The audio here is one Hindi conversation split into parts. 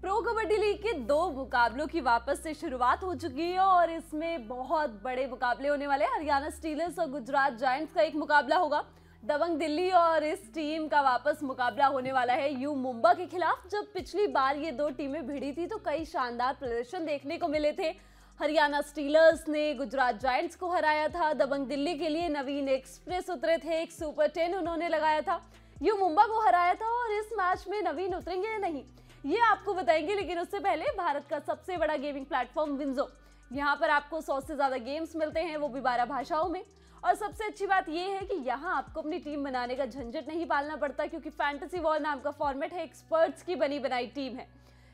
प्रो कबड्डी लीग के दो मुकाबलों की वापस से शुरुआत हो चुकी है और इसमें बहुत बड़े मुकाबले होने वाले हरियाणा स्टीलर्स और गुजरात जायंट्स का एक मुकाबला होगा। दबंग दिल्ली और इस टीम का वापस मुकाबला होने वाला है यू मुंबा के खिलाफ। जब पिछली बार ये दो टीमें भिड़ी थी तो कई शानदार प्रदर्शन देखने को मिले थे। हरियाणा स्टीलर्स ने गुजरात जायंट्स को हराया था। दबंग दिल्ली के लिए नवीन एक्सप्रेस उतरे थे। एक सुपर टेन उन्होंने लगाया था। यू मुंबा को हराया था और इस मैच में नवीन उतरेंगे या नहीं? ये आपको बताएँगे, लेकिन उससे पहले भारत का सबसे बड़ा गेमिंग प्लेटफॉर्म विंजो यहाँ पर आपको सौ से ज़्यादा गेम्स मिलते हैं, वो भी बारह भाषाओं में। और सबसे अच्छी बात यह है कि यहाँ आपको अपनी टीम बनाने का झंझट नहीं पालना पड़ता, क्योंकि फैंटेसी वॉल नाम का फॉर्मेट है एक्सपर्ट्स की बनी बनाई टीम है।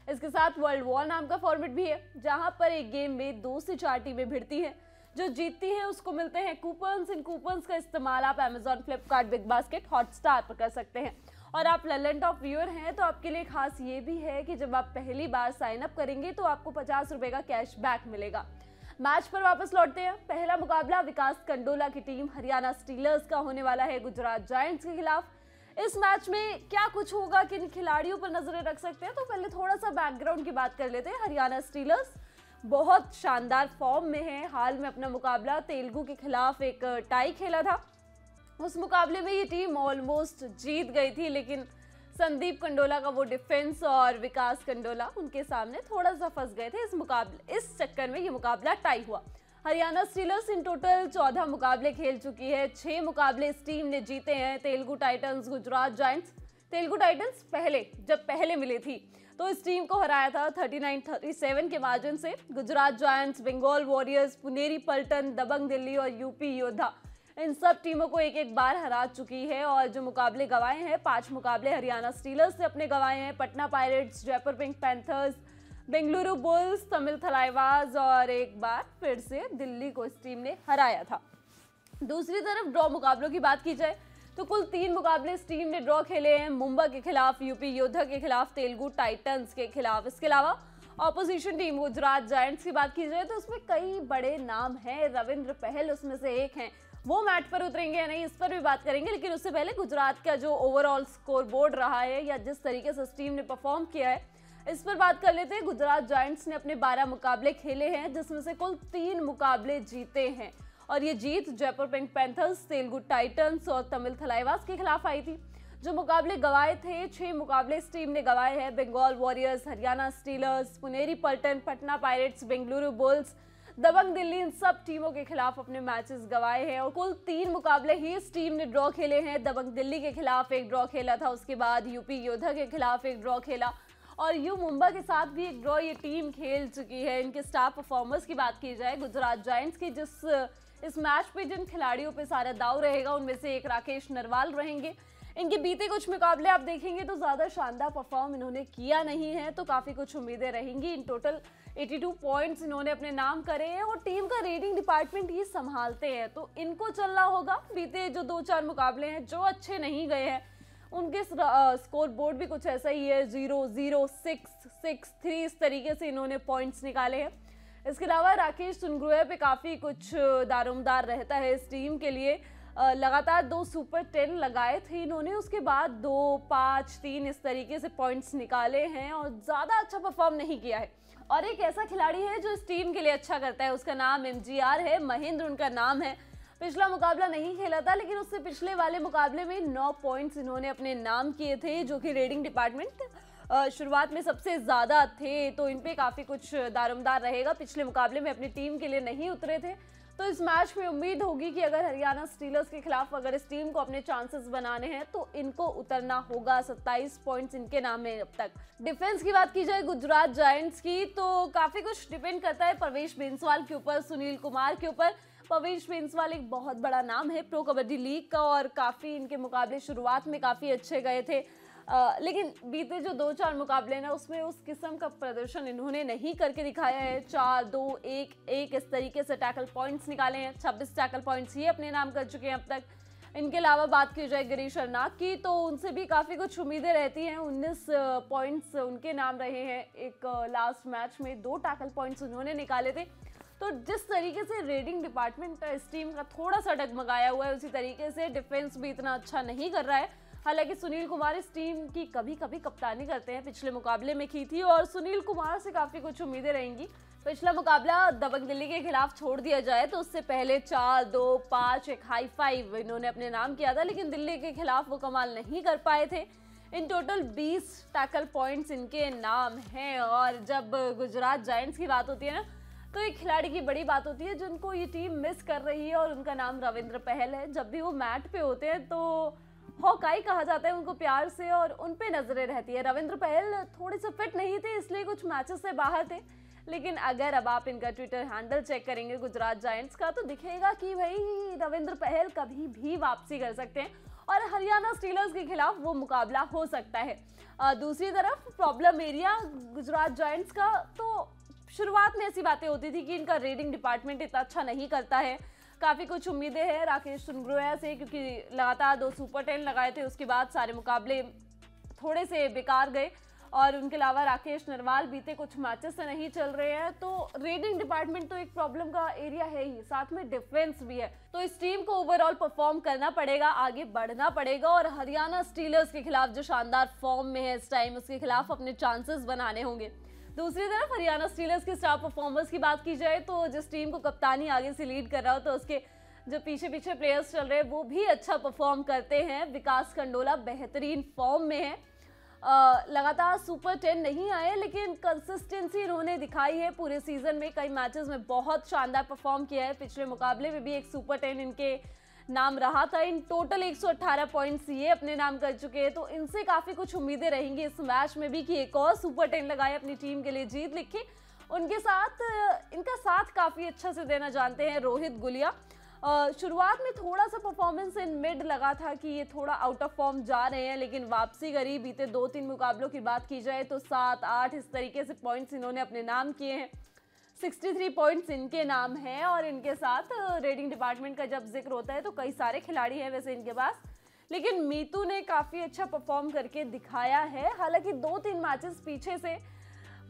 इसके साथ वर्ल्ड वॉल नाम का फॉर्मेट भी है, जहाँ पर एक गेम में दो से चार टीमें भिड़ती हैं। जो जीतती है, उसको मिलते हैं कूपन्स इन कूपन्स का इस्तेमाल आप Amazon Flipkart Big Basket Hotstar पर कर सकते हैं। और आप ललन टॉप व्यूअर हैं तो आपके लिए खास ये भी है कि जब आप पहली बार साइन अप करेंगे तो आपको पचास रुपए का कैशबैक मिलेगा। मैच पर वापस लौटते हैं। पहला मुकाबला विकास कंडोला की टीम हरियाणा स्टीलर्स का होने वाला है। गुजरात जायंट्स के खिलाफ इस मैच में क्या कुछ होगा किन खिलाड़ियों पर नज़रें रख सकते हैं? तो पहले थोड़ा सा बैकग्राउंड की बात कर लेते हैं। हरियाणा स्टीलर्स बहुत शानदार फॉर्म में है। हाल में अपना मुकाबला तेलुगु के खिलाफ एक टाई खेला था। उस मुकाबले में ये टीम ऑलमोस्ट जीत गई थी, लेकिन संदीप कंडोला का वो डिफेंस और विकास कंडोला उनके सामने थोड़ा सा फंस गए थे। इस मुकाबले, इस चक्कर में ये मुकाबला टाई हुआ। हरियाणा स्टीलर्स इन टोटल चौदह मुकाबले खेल चुकी है। छह मुकाबले इस टीम ने जीते हैं। Telugu Titans Gujarat Giants Telugu Titans पहले, जब पहले मिली थी तो इस टीम को हराया था 39 37 के मार्जिन से। गुजरात जायंट्स बंगाल वॉरियर्स पुनेरी पल्टन दबंग दिल्ली और यूपी योद्धा इन सब टीमों को एक एक बार हरा चुकी है और जो मुकाबले गवाए हैं, पाँच मुकाबले हरियाणा स्टीलर्स ने अपने गवाए हैं। Patna Pirates Jaipur Pink Panthers Bengaluru Bulls, Tamil Thalaivas और एक बार फिर से दिल्ली को इस टीम ने हराया था। दूसरी तरफ़ ड्रॉ मुकाबलों की बात की जाए तो कुल तीन मुकाबले इस टीम ने ड्रॉ खेले हैं। मुंबई के खिलाफ, यूपी योद्धा के खिलाफ, तेलुगु टाइटंस के खिलाफ। इसके अलावा ऑपोजिशन टीम गुजरात जायंट्स की बात की जाए तो उसमें कई बड़े नाम हैं। रविंद्र पहल उसमें से एक हैं। वो मैट पर उतरेंगे या नहीं, इस पर भी बात करेंगे, लेकिन उससे पहले गुजरात का जो ओवरऑल स्कोर बोर्ड रहा है या जिस तरीके से इस टीम ने परफॉर्म किया है इस पर बात कर लेते हैं। गुजरात जॉइंट्स ने अपने 12 मुकाबले खेले हैं, जिसमें से कुल तीन मुकाबले जीते हैं। और ये जीत Jaipur Pink Panthers, Telugu Titans और तमिल थलाईवास के खिलाफ आई थी। जो मुकाबले गवाए थे, छह मुकाबले इस टीम ने गवाए हैं। Bengal Warriors, Haryana Steelers, Puneri Paltan, Patna Pirates, Bengaluru Bulls, Dabang Delhi, इन सब टीमों के खिलाफ अपने मैचेस गवाए हैं। और कुल तीन मुकाबले ही इस टीम ने ड्रॉ खेले हैं। दबंग दिल्ली के खिलाफ एक ड्रॉ खेला था, उसके बाद यूपी योद्धा के खिलाफ एक ड्रॉ खेला। और यू मुंबई के साथ भी एक ड्रॉ ये टीम खेल चुकी है। इनके स्टार परफॉर्मर्स की बात की जाए, गुजरात जायंट्स की, जिस, इस मैच पे जिन खिलाड़ियों पे सारा दाव रहेगा, उनमें से एक राकेश नरवाल रहेंगे। इनके बीते कुछ मुकाबले आप देखेंगे तो ज़्यादा शानदार परफॉर्म इन्होंने किया नहीं है तो काफ़ी कुछ उम्मीदें रहेंगी। इन टोटल 82 पॉइंट्स इन्होंने अपने नाम करे हैं और टीम का रेटिंग डिपार्टमेंट ही संभालते हैं। तो इनको चलना होगा। बीते जो दो चार मुकाबले हैं, जो अच्छे नहीं गए हैं उनके स्कोर बोर्ड भी कुछ ऐसा ही है zero zero six six three इस तरीके से इन्होंने पॉइंट्स निकाले हैं। इसके अलावा राकेश सुनग्रुए पे काफ़ी कुछ दारोमदार रहता है इस टीम के लिए। लगातार दो सुपर टेन लगाए थे इन्होंने, उसके बाद दो, पाँच, तीन इस तरीके से पॉइंट्स निकाले हैं और ज़्यादा अच्छा परफॉर्म नहीं किया है। और एक ऐसा खिलाड़ी है जो इस टीम के लिए अच्छा करता है, उसका नाम एम है, महेंद्र उनका नाम है। पिछला मुकाबला नहीं खेला था, लेकिन उससे पिछले वाले मुकाबले में नौ पॉइंट्स इन्होंने अपने नाम किए थे, जो कि रेडिंग डिपार्टमेंट शुरुआत में सबसे ज़्यादा थे तो इन पे काफ़ी कुछ दारमदार रहेगा। पिछले मुकाबले में अपनी टीम के लिए नहीं उतरे थे। तो इस मैच में उम्मीद होगी कि अगर हरियाणा स्टीलर्स के खिलाफ अगर इस टीम को अपने चांसेस बनाने हैं तो इनको उतरना होगा 27 पॉइंट्स इनके नाम में अब तक। डिफेंस की बात की जाए, गुजरात जायंट्स की तो काफ़ी कुछ डिपेंड करता है। परवेश बेंसवाल के ऊपर, सुनील कुमार के ऊपर। पवेश बेंसवाल एक बहुत बड़ा नाम है प्रो कबड्डी लीग का और काफ़ी इनके मुकाबले शुरुआत में काफ़ी अच्छे गए थे। आ, लेकिन बीते जो दो चार मुकाबले ना उसमें उस किस्म का प्रदर्शन इन्होंने नहीं करके दिखाया है। चार दो एक एक इस तरीके से टैकल पॉइंट्स निकाले हैं। छब्बीस टैकल पॉइंट्स ही अपने नाम कर चुके हैं अब तक। इनके अलावा बात की जाए गिरीश अर्नाक की तो उनसे भी काफ़ी कुछ उम्मीदें रहती हैं। उन्नीस पॉइंट्स उनके नाम रहे हैं। एक लास्ट मैच में दो टैकल पॉइंट्स उन्होंने निकाले थे। तो जिस तरीके से रेडिंग डिपार्टमेंट इस टीम का थोड़ा सा डगमगाया हुआ है, उसी तरीके से डिफेंस भी इतना अच्छा नहीं कर रहा है। हालाँकि सुनील कुमार इस टीम की कभी कभी कप्तानी करते हैं, पिछले मुकाबले में की थी और सुनील कुमार से काफ़ी कुछ उम्मीदें रहेंगी। पिछला मुकाबला दबंग दिल्ली के खिलाफ छोड़ दिया जाए तो उससे पहले चार दो पाँच एक हाई फाइव इन्होंने अपने नाम किया था, लेकिन दिल्ली के खिलाफ वो कमाल नहीं कर पाए थे। इन टोटल 20 टैकल पॉइंट्स इनके नाम हैं और जब गुजरात जायंट्स की बात होती है ना तो एक खिलाड़ी की बड़ी बात होती है जिनको ये टीम मिस कर रही है और उनका नाम रविंद्र पहल है। जब भी वो मैट पे होते हैं तो हॉकाई कहा जाता है उनको प्यार से और उन पे नज़रें रहती है। रविंद्र पहल थोड़े से फिट नहीं थे, इसलिए कुछ मैचेस से बाहर थे। लेकिन अगर अब आप इनका ट्विटर हैंडल चेक करेंगे गुजरात जायंट्स का तो दिखेगा कि भाई रविंद्र पहल कभी भी वापसी कर सकते हैं और हरियाणा स्टीलर्स के खिलाफ वो मुकाबला हो सकता है। दूसरी तरफ़ प्रॉब्लम एरिया गुजरात जायंट्स का तो शुरुआत में ऐसी बातें होती थी कि इनका रेडिंग डिपार्टमेंट इतना अच्छा नहीं करता है। काफ़ी कुछ उम्मीदें हैं राकेश सुनग्रोया से, क्योंकि लगातार दो सुपर टेन लगाए थे, उसके बाद सारे मुकाबले थोड़े से बेकार गए। और उनके अलावा राकेश नरवाल बीते कुछ मैचेस से नहीं चल रहे हैं। तो रेडिंग डिपार्टमेंट तो एक प्रॉब्लम का एरिया है ही, साथ में डिफेंस भी है। तो इस टीम को ओवरऑल परफॉर्म करना पड़ेगा, आगे बढ़ना पड़ेगा। और हरियाणा स्टीलर्स के खिलाफ जो शानदार फॉर्म में है इस टाइम उसके खिलाफ अपने चांसेस बनाने होंगे। दूसरी तरफ़, हरियाणा स्टीलर्स के स्टार परफॉर्मर्स की बात की जाए तो जिस टीम को कप्तानी आगे से लीड कर रहा हो तो उसके जो पीछे पीछे प्लेयर्स चल रहे हैं, वो भी अच्छा परफॉर्म करते हैं। विकास कंडोला बेहतरीन फॉर्म में है। लगातार सुपर टेन नहीं आए, लेकिन कंसिस्टेंसी इन्होंने दिखाई है। पूरे सीज़न में कई मैचेस में बहुत शानदार परफॉर्म किया है। पिछले मुकाबले में भी एक सुपर टेन इनके नाम रहा था। इन टोटल 118 पॉइंट्स ये अपने नाम कर चुके हैं। तो इनसे काफ़ी कुछ उम्मीदें रहेंगी इस मैच में भी कि एक और सुपर टेन लगाए अपनी टीम के लिए जीत लिखी। उनके साथ, इनका साथ काफ़ी अच्छा से देना जानते हैं रोहित गुलिया। शुरुआत में थोड़ा सा परफॉर्मेंस इन मिड लगा था कि ये थोड़ा आउट ऑफ़ फॉर्म जा रहे हैं, लेकिन वापसी करी। बीते दो तीन मुकाबलों की बात की जाए तो सात आठ इस तरीके से पॉइंट्स इन्होंने अपने नाम किए हैं। 63 पॉइंट्स इनके नाम हैं और इनके साथ रेडिंग डिपार्टमेंट का जब ज़िक्र होता है तो कई सारे खिलाड़ी हैं वैसे इनके पास। लेकिन मीतू ने काफ़ी अच्छा परफॉर्म करके दिखाया है। हालाँकि दो तीन मैचेस पीछे से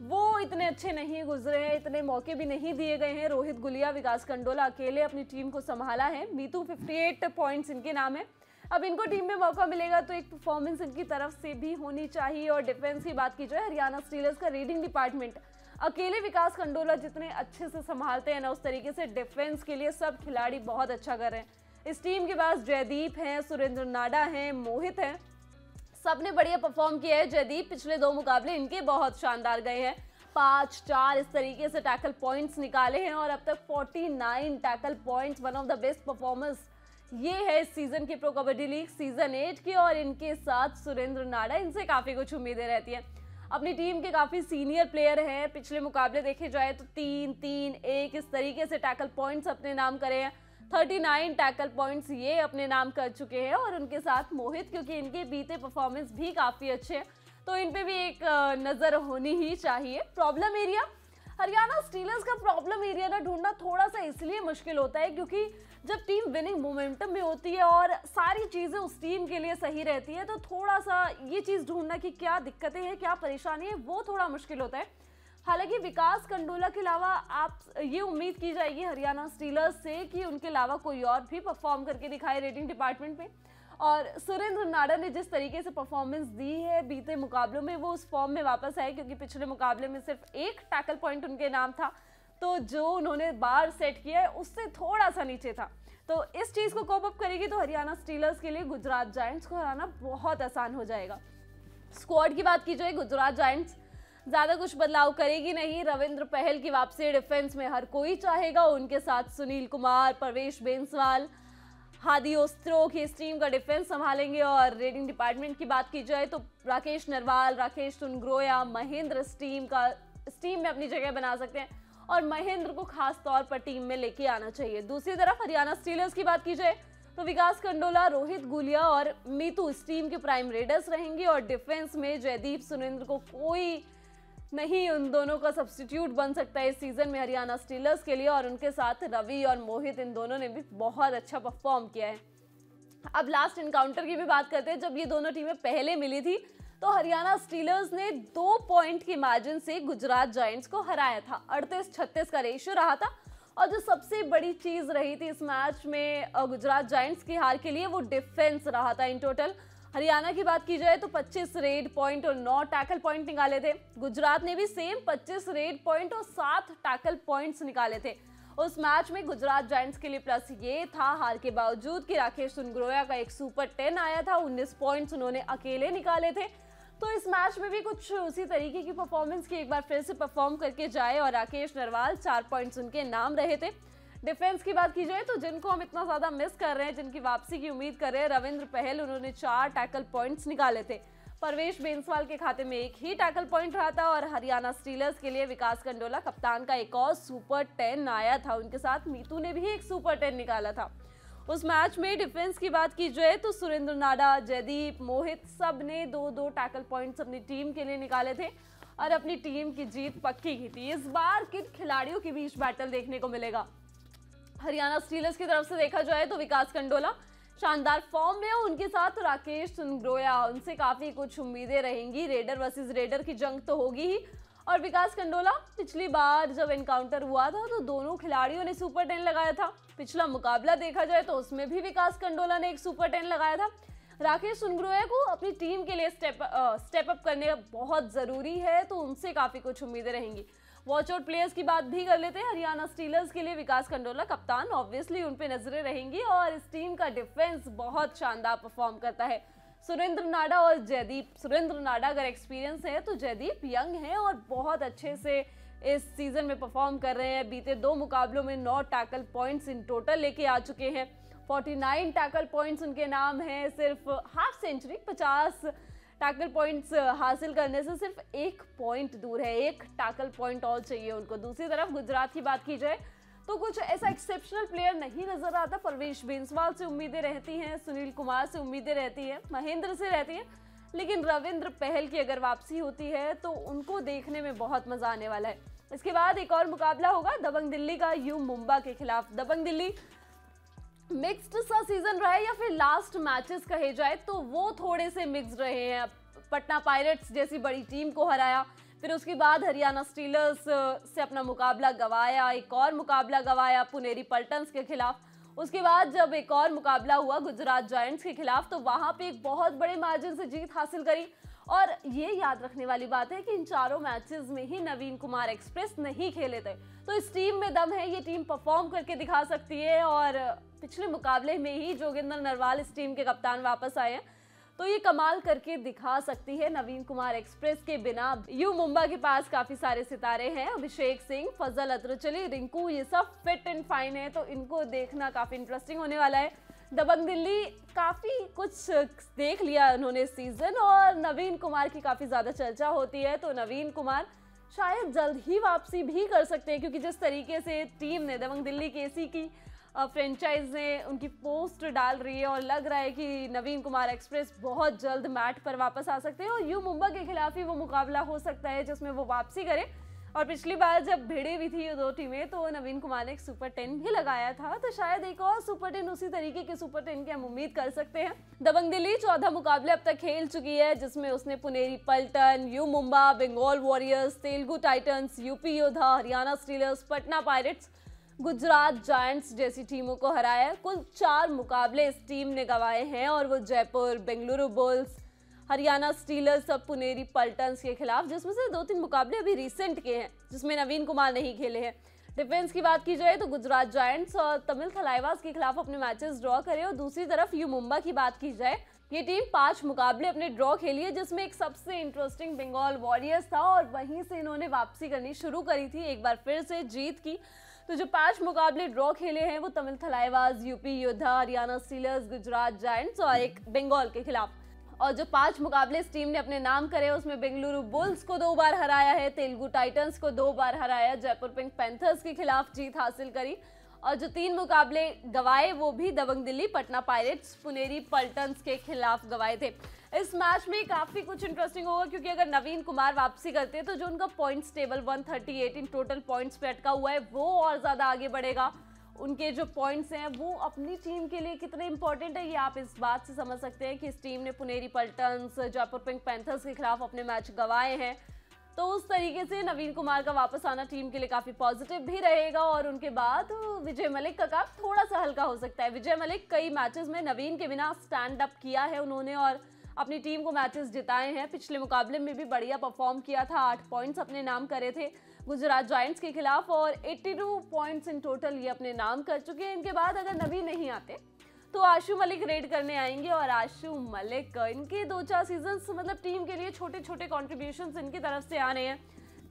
वो इतने अच्छे नहीं गुजरे हैं, इतने मौके भी नहीं दिए गए हैं। रोहित गुलिया, विकास कंडोला अकेले अपनी टीम को संभाला है। मीतू 58 पॉइंट्स इनके नाम है। अब इनको टीम में मौका मिलेगा तो एक परफॉर्मेंस इनकी तरफ़ से भी होनी चाहिए। और डिफेंस की बात की जाए, हरियाणा स्टीलर्स का रीडिंग डिपार्टमेंट अकेले विकास खंडोला जितने अच्छे से संभालते हैं ना, उस तरीके से डिफेंस के लिए सब खिलाड़ी बहुत अच्छा कर रहे हैं। इस टीम के पास जयदीप हैं, सुरेंद्र नाडा हैं, मोहित हैं। सबने बढ़िया परफॉर्म किया है। जयदीप पिछले दो मुकाबले इनके बहुत शानदार गए हैं। पाँच, चार इस तरीके से टैकल पॉइंट्स निकाले हैं और अब तक 49 tackle points one of the best performance ये है इस सीज़न की Pro Kabaddi League season eight की और इनके साथ सुरेंद्र नाडा। इनसे काफ़ी कुछ उम्मीदें रहती हैं। अपनी टीम के काफ़ी सीनियर प्लेयर हैं। पिछले मुकाबले देखे जाए तो तीन तीन, एक इस तरीके से टैकल पॉइंट्स अपने नाम करे हैं। थर्टी नाइन टैकल पॉइंट्स ये अपने नाम कर चुके हैं और उनके साथ मोहित, क्योंकि इनके बीते परफॉर्मेंस भी काफ़ी अच्छे हैं। तो इन पे भी एक नज़र होनी ही चाहिए। प्रॉब्लम एरिया हरियाणा स्टीलर्स का प्रॉब्लम एरिया ना ढूंढना थोड़ा सा इसलिए मुश्किल होता है क्योंकि जब टीम विनिंग मोमेंटम में होती है और सारी चीज़ें उस टीम के लिए सही रहती है तो थोड़ा सा ये चीज़ ढूंढना कि क्या दिक्कतें हैं, क्या परेशानी है, वो थोड़ा मुश्किल होता है। हालाँकि विकास कंडोला के अलावा आप, ये उम्मीद की जाएगी हरियाणा स्टीलर्स से कि उनके अलावा कोई और भी परफॉर्म करके दिखाए रेटिंग डिपार्टमेंट में। और सुरेंद्र नाडा ने जिस तरीके से परफॉर्मेंस दी है बीते मुकाबलों में, वो उस फॉर्म में वापस आए, क्योंकि पिछले मुकाबले में सिर्फ़ एक टैकल पॉइंट उनके नाम था। तो जो उन्होंने बार सेट किया है, उससे थोड़ा सा नीचे था। तो इस चीज़ को कोप अप करेगी तो हरियाणा स्टीलर्स के लिए गुजरात जायंट्स को हराना बहुत आसान हो जाएगा। स्क्वाड की बात की जाए, गुजरात जायंट्स ज़्यादा कुछ बदलाव करेगी नहीं। रविंद्र पहल की वापसी डिफेंस में हर कोई चाहेगा। उनके साथ सुनील कुमार, प्रवेश बेंसवाल हादी ओस्त्रो की इस टीम का डिफेंस संभालेंगे और रेडिंग डिपार्टमेंट की बात की जाए तो राकेश नरवाल, राकेश टुनग्रोया महेंद्र इस टीम का इस टीम में अपनी जगह बना सकते हैं और महेंद्र को खास तौर पर टीम में लेके आना चाहिए। दूसरी तरफ़ हरियाणा स्टीलर्स की बात की जाए तो विकास कंडोला रोहित गुलिया और मीतू इस टीम के प्राइम रेडर्स रहेंगे और डिफेंस में जयदीप सुरेंद्र को कोई नहीं, उन दोनों का सब्सटीट्यूट बन सकता है इस सीज़न में हरियाणा स्टीलर्स के लिए और उनके साथ रवि और मोहित, इन दोनों ने भी बहुत अच्छा परफॉर्म किया है। अब लास्ट इनकाउंटर की भी बात करते हैं, जब ये दोनों टीमें पहले मिली थी तो हरियाणा स्टीलर्स ने दो पॉइंट की मार्जिन से गुजरात जायंट्स को हराया था। अड़तीस छत्तीस का रेशियो रहा था और जो सबसे बड़ी चीज़ रही थी इस मैच में गुजरात जायंट्स की हार के लिए वो डिफेंस रहा था इन टोटल हरियाणा की बात की जाए तो 25 रेड पॉइंट और 9 टैकल पॉइंट निकाले थे। गुजरात ने भी सेम 25 रेड पॉइंट और 7 टैकल पॉइंट्स निकाले थे। उस मैच में गुजरात जायंट्स के लिए प्लस ये था। हार के बावजूद कि राकेश सुनग्रोया का एक सुपर टेन आया था 19 पॉइंट्स उन्होंने अकेले निकाले थे। तो इस मैच में भी कुछ उसी तरीके की परफॉर्मेंस की एक बार फिर से परफॉर्म करके जाए और राकेश नरवाल चार पॉइंट्स उनके नाम रहे थे। डिफेंस की बात की जाए तो जिनको हम इतना ज़्यादा मिस कर रहे हैं, जिनकी वापसी की उम्मीद कर रहे हैं, रविंद्र पहल, उन्होंने चार टैकल पॉइंट्स निकाले थे। परवेश बेंसवाल के खाते में एक ही टैकल पॉइंट रहा था और हरियाणा स्टीलर्स के लिए विकास कंडोला कप्तान का एक और सुपर टेन आया था। उनके साथ मीतू ने भी एक सुपर टेन निकाला था। उस मैच में डिफेंस की बात की जाए तो सुरेंद्र नाडा, जयदीप, मोहित सबने दो दो टैकल पॉइंट्स अपनी टीम के लिए निकाले थे और अपनी टीम की जीत पक्की की थी। इस बार किन खिलाड़ियों के बीच बैटल देखने को मिलेगा? हरियाणा स्टीलर्स की तरफ़ से देखा जाए तो विकास कंडोला शानदार फॉर्म में उनके साथ राकेश सुनग्रोया उनसे काफ़ी कुछ उम्मीदें रहेंगी। रेडर वर्सेस रेडर की जंग तो होगी ही। और विकास कंडोला, पिछली बार जब एनकाउंटर हुआ था तो दोनों खिलाड़ियों ने सुपर टेन लगाया था। पिछला मुकाबला देखा जाए तो उसमें भी विकास कंडोला ने एक सुपर टेन लगाया था। राकेश सुनग्रोया को अपनी टीम के लिए स्टेप स्टेप अप करने बहुत ज़रूरी है तो उनसे काफ़ी कुछ उम्मीदें रहेंगी। वॉच आउट प्लेयर्स की बात भी कर लेते हैं। हरियाणा स्टीलर्स के लिए विकास कंडोला कप्तान ऑब्वियसली उन पे नज़रें रहेंगी और इस टीम का डिफेंस बहुत शानदार परफॉर्म करता है। सुरेंद्र नाडा और जयदीप, सुरेंद्र नाडा अगर एक्सपीरियंस है तो जयदीप यंग है और बहुत अच्छे से इस सीज़न में परफॉर्म कर रहे हैं। बीते दो मुकाबलों में नौ टैकल पॉइंट्स इन टोटल लेके आ चुके हैं। 49 टैकल पॉइंट्स उनके नाम हैं। सिर्फ़ हाफ़ सेंचुरी 50 टैकल पॉइंट्स हासिल करने से सिर्फ़ एक पॉइंट दूर है। एक टैकल पॉइंट और चाहिए उनको। दूसरी तरफ़ गुजरात की बात की जाए तो कुछ ऐसा एक्सेप्शनल प्लेयर नहीं नज़र आता। परवेश बेंसवाल से उम्मीदें रहती हैं, सुनील कुमार से उम्मीदें रहती हैं, महेंद्र से रहती हैं, लेकिन रविंद्र पहल की अगर वापसी होती है तो उनको देखने में बहुत मज़ा आने वाला है। इसके बाद एक और मुकाबला होगा, दबंग दिल्ली का यू मुंबा के खिलाफ। दबंग दिल्ली मिक्स्ड सा सीज़न रहा है या फिर लास्ट मैचेस कहे जाए तो वो थोड़े से मिक्स रहे हैं। पटना पायरेट्स जैसी बड़ी टीम को हराया, फिर उसके बाद हरियाणा स्टीलर्स से अपना मुकाबला गवाया, एक और मुकाबला गवाया पुनेरी पल्टन्स के खिलाफ। उसके बाद जब एक और मुकाबला हुआ गुजरात जायंट्स के खिलाफ तो वहाँ पे एक बहुत बड़े मार्जिन से जीत हासिल करी। और ये याद रखने वाली बात है कि इन चारों मैचेस में ही नवीन कुमार एक्सप्रेस नहीं खेले थे। तो इस टीम में दम है, ये टीम परफॉर्म करके दिखा सकती है और पिछले मुकाबले में ही जोगिंदर नरवाल इस टीम के कप्तान वापस आए हैं। तो ये कमाल करके दिखा सकती है नवीन कुमार एक्सप्रेस के बिना। यू मुंबा के पास काफ़ी सारे सितारे हैं, अभिषेक सिंह, फजल अत्रचली, रिंकू, ये सब फिट एंड फाइन है तो इनको देखना काफ़ी इंटरेस्टिंग होने वाला है। दबंग दिल्ली काफ़ी कुछ देख लिया उन्होंने सीज़न और नवीन कुमार की काफ़ी ज़्यादा चर्चा होती है तो नवीन कुमार शायद जल्द ही वापसी भी कर सकते हैं, क्योंकि जिस तरीके से टीम ने, दबंग दिल्ली केसी की फ्रेंचाइज ने उनकी पोस्ट डाल रही है और लग रहा है कि नवीन कुमार एक्सप्रेस बहुत जल्द मैट पर वापस आ सकते हैं और यू मुंबई के खिलाफ ही वो मुकाबला हो सकता है जिसमें वो वापसी करे। और पिछली बार जब भिड़े भी थी ये दो टीमें तो नवीन कुमार ने एक सुपर टेन भी लगाया था। तो शायद एक और सुपर टेन उसी तरीके के सुपर टेन की हम उम्मीद कर सकते हैं। दबंग दिल्ली चौदह मुकाबले अब तक खेल चुकी है, जिसमें उसने Puneri Paltan, U Mumba, Bengal Warriors, Telugu Titans UP Yoddha, Haryana Steelers, Patna Pirates, Gujarat Giants जैसी टीमों को हराया। कुल चार मुकाबले इस टीम ने गंवाए हैं और वो जयपुर, बेंगलुरु बुल्स हरियाणा स्टीलर्स और पुनेरी पल्टन्स के खिलाफ, जिसमें से दो तीन मुकाबले अभी रिसेंट के हैं, जिसमें नवीन कुमार नहीं खेले हैं। डिफेंस की बात की जाए तो गुजरात जायंट्स और तमिल थलाइवास के खिलाफ अपने मैचेस ड्रॉ करे और दूसरी तरफ़ यू मुंबा की बात की जाए, ये टीम पाँच मुकाबले अपने ड्रॉ खेली है, जिसमें एक सबसे इंटरेस्टिंग बंगाल वॉरियर्स था और वहीं से इन्होंने वापसी करनी शुरू करी थी एक बार फिर से जीत की। तो जो पाँच मुकाबले ड्रॉ खेले हैं, वो Tamil थलाईवाज UP Yoddha Haryana stealers Gujarat giants और एक बंगाल के खिलाफ। और जो पाँच मुकाबले इस टीम ने अपने नाम करे, उसमें बेंगलुरु बुल्स को दो बार हराया है, तेलुगु टाइटंस को दो बार हराया जयपुर पिंक पैंथर्स के खिलाफ जीत हासिल करी। और जो तीन मुकाबले गवाए, वो भी दबंग दिल्ली, पटना पायरेट्स पुनेरी पल्टन्स के खिलाफ गवाए थे। इस मैच में काफ़ी कुछ इंटरेस्टिंग होगा, क्योंकि अगर नवीन कुमार वापसी करते हैं तो जो उनका points table 138 in total points पे अटका हुआ है, वो और ज़्यादा आगे बढ़ेगा। उनके जो पॉइंट्स हैं, वो अपनी टीम के लिए कितने इंपॉर्टेंट है, ये आप इस बात से समझ सकते हैं कि इस टीम ने पुनेरी पल्टन्स, जयपुर पिंक पैंथर्स के खिलाफ अपने मैच गंवाए हैं। तो उस तरीके से नवीन कुमार का वापस आना टीम के लिए काफ़ी पॉजिटिव भी रहेगा और उनके बाद विजय मलिक का काम थोड़ा सा हल्का हो सकता है। विजय मलिक कई मैचेस में नवीन के बिना स्टैंड अप किया है उन्होंने और अपनी टीम को मैचेस जिताए हैं। पिछले मुकाबले में भी बढ़िया परफॉर्म किया था। आठ पॉइंट्स अपने नाम करे थे गुजरात जॉइंट्स के खिलाफ और 82 पॉइंट्स इन टोटल ये अपने नाम कर चुके हैं। इनके बाद अगर नबी नहीं आते तो आशु मलिक रेड करने आएँगे और आशु मलिक इनके दो चार सीज़न मतलब टीम के लिए छोटे छोटे कॉन्ट्रीब्यूशन इनकी तरफ़ से आने हैं।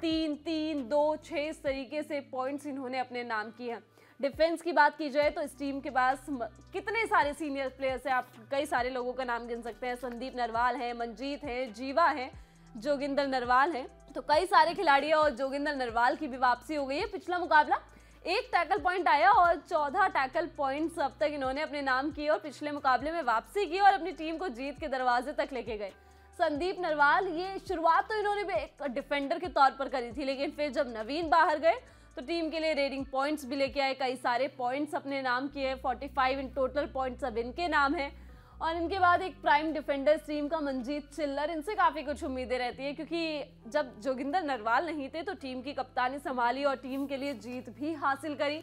तीन तीन, दो छः इस तरीके से पॉइंट्स इन्होंने अपने नाम किए हैं। डिफेंस की बात की जाए तो इस टीम के पास कितने सारे सीनियर प्लेयर्स हैं? आप कई सारे लोगों का नाम गिन सकते हैं। संदीप नरवाल है मंजीत है, जीवा है, जोगिंदर नरवाल है। तो कई सारे खिलाड़ी और जोगिंदर नरवाल की भी वापसी हो गई है। पिछला मुकाबला एक टैकल पॉइंट आया और चौदह टैकल पॉइंट्स अब तक इन्होंने अपने नाम किए और पिछले मुकाबले में वापसी की और अपनी टीम को जीत के दरवाजे तक लेके गए। संदीप नरवाल, ये शुरुआत तो इन्होंने भी एक डिफेंडर के तौर पर करी थी, लेकिन फिर जब नवीन बाहर गए तो टीम के लिए रेडिंग पॉइंट्स भी लेके आए। कई सारे पॉइंट्स अपने नाम किए 45 इन टोटल पॉइंट्स अब इनके नाम है। और इनके बाद एक प्राइम डिफेंडर टीम का मंजीत चिल्लर इनसे काफ़ी कुछ उम्मीदें रहती है, क्योंकि जब जोगिंदर नरवाल नहीं थे तो टीम की कप्तानी संभाली और टीम के लिए जीत भी हासिल करी।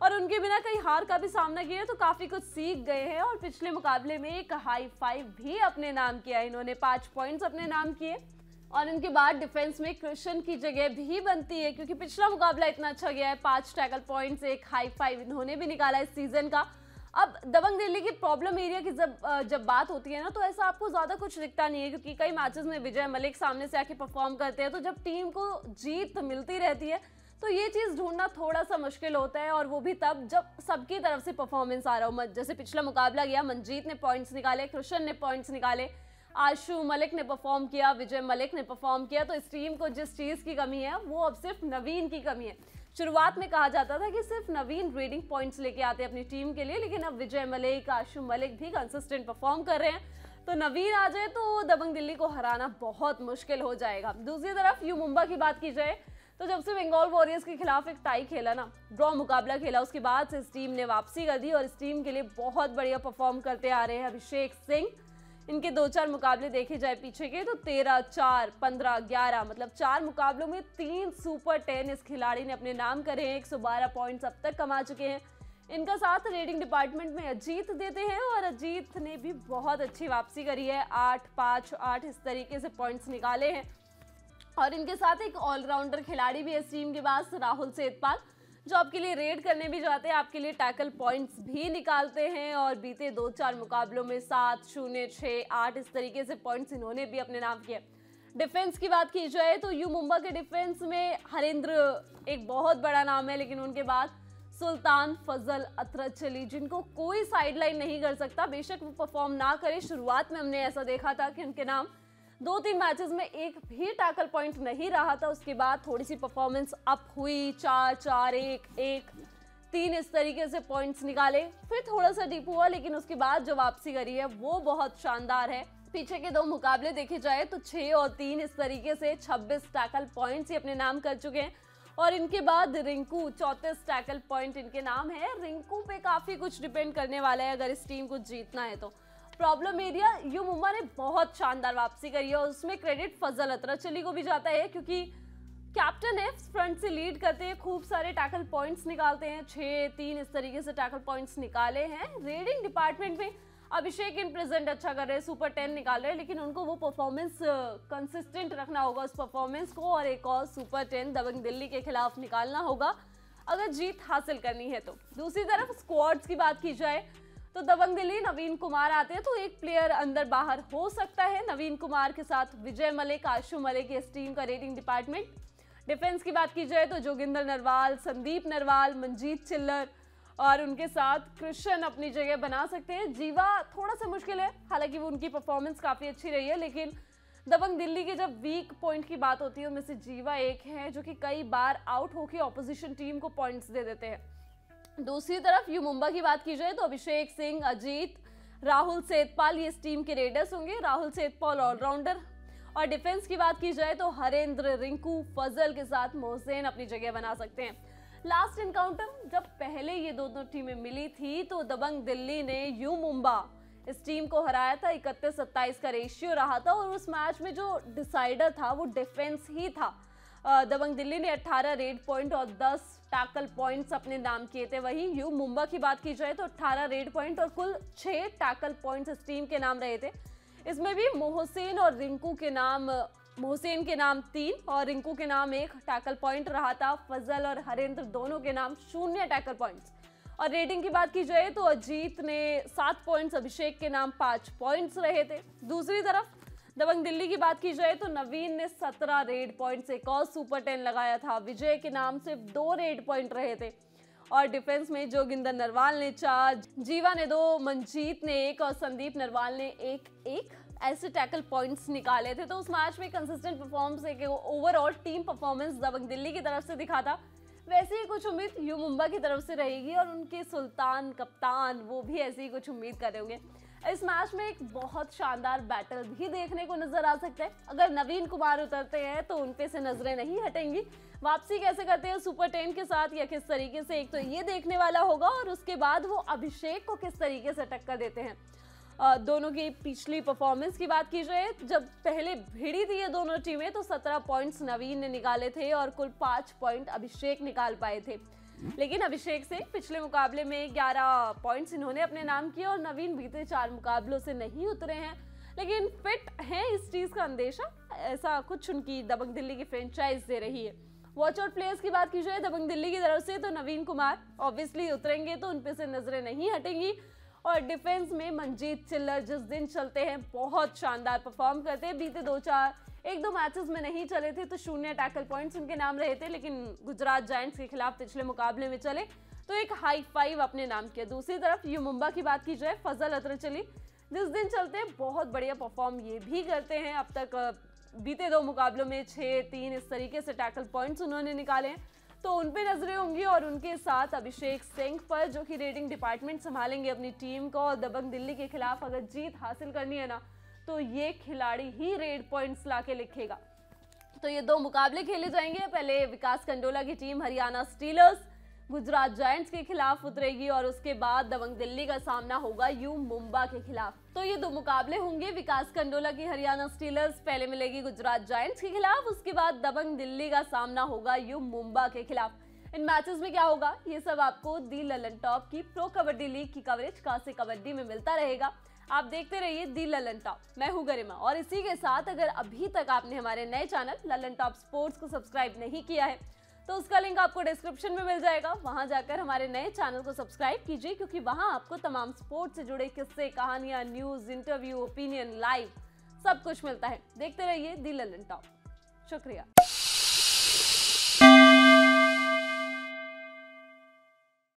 और उनके बिना कई हार का भी सामना किया तो काफ़ी कुछ सीख गए हैं। और पिछले मुकाबले में एक हाई फाइव भी अपने नाम किया। इन्होंने पाँच पॉइंट्स अपने नाम किए। और इनके बाद डिफेंस में कृष्ण की जगह भी बनती है, क्योंकि पिछला मुकाबला इतना अच्छा गया है, पाँच टैकल पॉइंट्स एक हाई फाइव इन्होंने भी निकाला इस सीज़न का। अब दबंग दिल्ली की प्रॉब्लम एरिया की जब जब बात होती है ना तो ऐसा आपको ज़्यादा कुछ दिखता नहीं है, क्योंकि कई मैचेस में विजय मलिक सामने से आके परफॉर्म करते हैं तो जब टीम को जीत मिलती रहती है तो ये चीज़ ढूंढना थोड़ा सा मुश्किल होता है, और वो भी तब जब सबकी तरफ़ से परफॉर्मेंस आ रहा हो। जैसे पिछला मुकाबला गया, मंजीत ने पॉइंट्स निकाले, कृष्ण ने पॉइंट्स निकाले आशु मलिक ने परफॉर्म किया, विजय मलिक ने परफॉर्म किया तो इस टीम को जिस चीज़ की कमी है, वो अब सिर्फ़ नवीन की कमी है। शुरुआत में कहा जाता था कि सिर्फ़ नवीन रीडिंग पॉइंट्स लेके आते हैं अपनी टीम के लिए, लेकिन अब विजय मलिक, आशु मलिक भी कंसिस्टेंट परफॉर्म कर रहे हैं। तो नवीन आ जाए तो दबंग दिल्ली को हराना बहुत मुश्किल हो जाएगा। दूसरी तरफ़ यू मुंबा की बात की जाए तो जब से बंगाल वॉरियर्स के खिलाफ एक टाई खेला ना ड्रॉ मुकाबला खेला, उसके बाद से इस टीम ने वापसी कर दी और इस टीम के लिए बहुत बढ़िया परफॉर्म करते आ रहे हैं अभिषेक सिंह। इनके दो चार मुकाबले देखे जाए पीछे के तो तेरह, चार, पंद्रह, ग्यारह मतलब चार मुकाबलों में तीन सुपर टेन इस खिलाड़ी ने अपने नाम करे हैं। एक सौ बारह पॉइंट्स अब तक कमा चुके हैं। इनका साथ रेडिंग डिपार्टमेंट में अजीत देते हैं और अजीत ने भी बहुत अच्छी वापसी करी है। आठ, पाँच, आठ इस तरीके से पॉइंट्स निकाले हैं। और इनके साथ एक ऑलराउंडर खिलाड़ी भी है इस टीम के पास, राहुल सेतपाल। जो आपके लिए रेड करने भी जाते हैं, आपके लिए टैकल पॉइंट्स भी निकालते हैं और बीते दो चार मुकाबलों में सात, शून्य छः आठ, इस तरीके से पॉइंट्स इन्होंने भी अपने नाम किए। डिफेंस की बात की जाए तो यू मुंबई के डिफेंस में हरेंद्र एक बहुत बड़ा नाम है, लेकिन उनके बाद सुल्तान, फजल अतरत चली, जिनको कोई साइडलाइन नहीं कर सकता। बेशक वो परफॉर्म ना करे, शुरुआत में हमने ऐसा देखा था कि उनके नाम दो तीन मैचेस में एक भी टैकल पॉइंट नहीं रहा था। उसके बाद थोड़ी सी परफॉर्मेंस अप हुई। चार चार एक। एक तीन इस तरीके से पॉइंट्स निकाले। फिर थोड़ा सा डीप हुआ, लेकिन उसके बाद जो वापसी करी है, वो बहुत शानदार है। पीछे के दो मुकाबले देखे जाए तो छह और तीन इस तरीके से 26 टैकल पॉइंट्स ही अपने नाम कर चुके हैं। और इनके बाद रिंकू, चौतीस टैकल पॉइंट इनके नाम है। रिंकू पे काफ़ी कुछ डिपेंड करने वाला है अगर इस टीम को जीतना है तो। प्रॉब्लम एरिया यू मुम्बा ने बहुत शानदार वापसी करी है और उसमें क्रेडिट फजल अतरचली को भी जाता है क्योंकि कैप्टन है फ्रंट से लीड करते हैं, खूब सारे टैकल पॉइंट्स निकालते हैं छः तीन इस तरीके से टैकल पॉइंट्स निकाले हैं। रेडिंग डिपार्टमेंट में अभिषेक इन प्रेजेंट अच्छा कर रहे हैं सुपर टेन निकाल रहे हैं, लेकिन उनको वो परफॉर्मेंस कंसिस्टेंट रखना होगा उस परफॉर्मेंस को और एक और सुपर टेन दबंग दिल्ली के खिलाफ निकालना होगा। अगर जीत हासिल करनी है तो। दूसरी तरफ़ स्क्वाड्स की बात की जाए तो दबंग दिल्ली नवीन कुमार आते हैं तो एक प्लेयर अंदर बाहर हो सकता है। नवीन कुमार के साथ विजय मलिक, आशु मलिक इस टीम का रेटिंग डिपार्टमेंट डिफेंस की बात की जाए तो जोगिंदर नरवाल, संदीप नरवाल मंजीत चिल्लर और उनके साथ कृष्ण अपनी जगह बना सकते हैं। जीवा थोड़ा सा मुश्किल है, हालाँकि वो उनकी परफॉर्मेंस काफ़ी अच्छी रही है, लेकिन दबंग दिल्ली के जब वीक पॉइंट की बात होती है, उनमें से जीवा एक है, जो कि कई बार आउट होकर ऑपोजिशन टीम को पॉइंट्स दे देते हैं। दूसरी तरफ़ यू मुंबई की बात की जाए तो अभिषेक सिंह, अजीत, राहुल सेतपाल, ये इस टीम के रेडर्स होंगे। राहुल सेतपाल ऑलराउंडर और डिफेंस की बात की जाए तो हरेंद्र, रिंकू, फजल के साथ मोहसेन अपनी जगह बना सकते हैं। लास्ट इनकाउंटर जब पहले ये दोनों टीमें मिली थी तो दबंग दिल्ली ने यू मुंबा इस टीम को हराया था। इकतीस सत्ताईस का रेशियो रहा था और उस मैच में जो डिसाइडर था, वो डिफेंस ही था। दबंग दिल्ली ने 18 रेड पॉइंट और 10 टैकल पॉइंट्स अपने नाम किए थे। वहीं यू मुंबई की बात की जाए तो 18 रेड पॉइंट और कुल 6 टैकल पॉइंट्स इस टीम के नाम रहे थे। इसमें भी मोहसिन और रिंकू के नाम, मोहसिन के नाम तीन और रिंकू के नाम एक टैकल पॉइंट रहा था। फजल और हरेंद्र दोनों के नाम शून्य टैकल पॉइंट्स। और रेटिंग की बात की जाए तो अजीत ने सात पॉइंट्स, अभिषेक के नाम पाँच पॉइंट्स रहे थे। दूसरी तरफ़ दबंग दिल्ली की बात की जाए तो नवीन ने सत्रह रेड पॉइंट्स, एक और सुपर टेन लगाया था। विजय के नाम सिर्फ़ दो रेड पॉइंट रहे थे। और डिफेंस में जोगिंदर नरवाल ने चार, जीवा ने दो, मनजीत ने एक और संदीप नरवाल ने एक एक ऐसे टैकल पॉइंट्स निकाले थे। तो उस मैच में कंसिस्टेंट परफॉर्मेंस एक overall team performance Dabang Delhi की तरफ़ से दिखा था, वैसे ही कुछ उम्मीद यू मुंबई की तरफ़ से रहेगी और उनके सुल्तान, कप्तान, वो भी ऐसी ही कुछ उम्मीद कर रहे होंगे। इस मैच में एक बहुत शानदार बैटल भी देखने को नज़र आ सकता है। अगर नवीन कुमार उतरते हैं तो उनपे से नज़रें नहीं हटेंगी। वापसी कैसे करते हैं सुपर टेन के साथ, या किस तरीके से? एक तो ये देखने वाला होगा, और उसके बाद वो अभिषेक को किस तरीके से टक्कर देते हैं। दोनों की पिछली परफॉर्मेंस की बात की जाए, जब पहले भिड़ी थी ये दोनों टीमें तो 17 पॉइंट्स नवीन ने निकाले थे, और कुल पाँच पॉइंट अभिषेक निकाल पाए थे। लेकिन अभिषेक से पिछले मुकाबले में 11 पॉइंट्स इन्होंने अपने नाम किए और नवीन बीते चार मुकाबलों से नहीं उतरे हैं। लेकिन फिट है इस चीज़ का अंदेशा, ऐसा कुछ उनकी दबंग दिल्ली की फ्रेंचाइज दे रही है। वॉच आउट प्लेयर्स की बात की जाए, दबंग दिल्ली की तरफ़ से तो नवीन कुमार ऑब्वियसली उतरेंगे तो उनपे से नज़रें नहीं हटेंगी। और डिफेंस में मनजीत चिल्लर जिस दिन चलते हैं, बहुत शानदार परफॉर्म करते हैं। बीते दो चार एक दो मैचेस में नहीं चले थे तो शून्य टैकल पॉइंट्स उनके नाम रहे थे, लेकिन गुजरात जायंट्स के खिलाफ पिछले मुकाबले में चले तो एक हाई फाइव अपने नाम किया। दूसरी तरफ़ यू मुंबा की बात की जाए, फजल अतर चली। जिस दिन चलते, बहुत बढ़िया परफॉर्म ये भी करते हैं। अब तक बीते दो मुकाबलों में छः तीन इस तरीके से टैकल पॉइंट्स उन्होंने निकाले हैं। तो उन पे नज़रें होंगी और उनके साथ अभिषेक सिंह पर, जो कि रेटिंग डिपार्टमेंट संभालेंगे अपनी टीम को, और दबंग दिल्ली के खिलाफ अगर जीत हासिल करनी है ना तो ये खिलाड़ी ही रेड पॉइंट्स ला के लिखेगा। तो ये दो मुकाबले खेले जाएँगे। पहले विकास कंडोला की team Haryana Steelers Gujarat Giants के खिलाफ उतरेगी और उसके बाद दबंग दिल्ली का सामना होगा यू मुंबा के खिलाफ। तो ये दो मुकाबले होंगे। विकास कंडोला की हरियाणा स्टीलर्स पहले मिलेगी गुजरात जायंट्स के खिलाफ, उसके बाद दबंग दिल्ली का सामना होगा यू मुंबा के खिलाफ। इन मैचेस में क्या होगा? ये सब आपको दी ललन टॉप की प्रो कबड्डी लीग की कवरेज कासे कबड्डी में मिलता रहेगा। आप देखते रहिए दी ललन टॉप। मैं हूँ गरिमा, और इसी के साथ अगर अभी तक आपने हमारे नए चैनल ललन टॉप स्पोर्ट्स को सब्सक्राइब नहीं किया है तो उसका लिंक आपको डिस्क्रिप्शन में मिल जाएगा। वहाँ जाकर हमारे नए चैनल को सब्सक्राइब कीजिए, क्योंकि वहाँ आपको तमाम स्पोर्ट्स से जुड़े किस्से, कहानियाँ, न्यूज़, इंटरव्यू, ओपिनियन, लाइव सब कुछ मिलता है। देखते रहिए दी ललन टॉप। शुक्रिया।